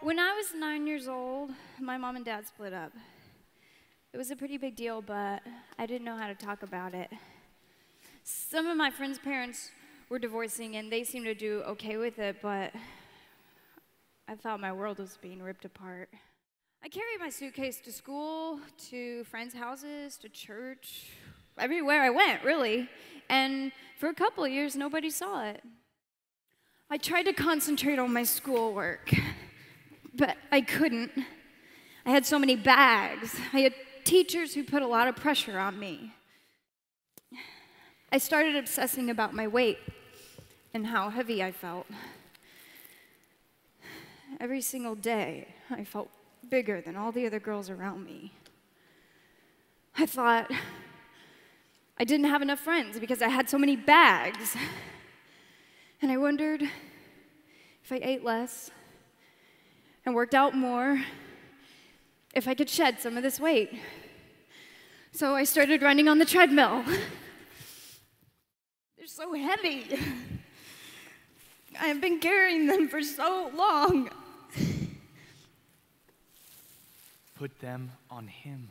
When I was nine years old, my mom and dad split up. It was a pretty big deal, but I didn't know how to talk about it. Some of my friends' parents were divorcing and they seemed to do okay with it, but I thought my world was being ripped apart. I carried my suitcase to school, to friends' houses, to church, everywhere I went, really. And for a couple years, nobody saw it. I tried to concentrate on my schoolwork, but I couldn't. I had so many bags. I had teachers who put a lot of pressure on me. I started obsessing about my weight and how heavy I felt. Every single day, I felt bigger than all the other girls around me. I thought I didn't have enough friends because I had so many bags. And I wondered if I ate less and worked out more, if I could shed some of this weight. So I started running on the treadmill. They're so heavy. I've been carrying them for so long. Put them on him.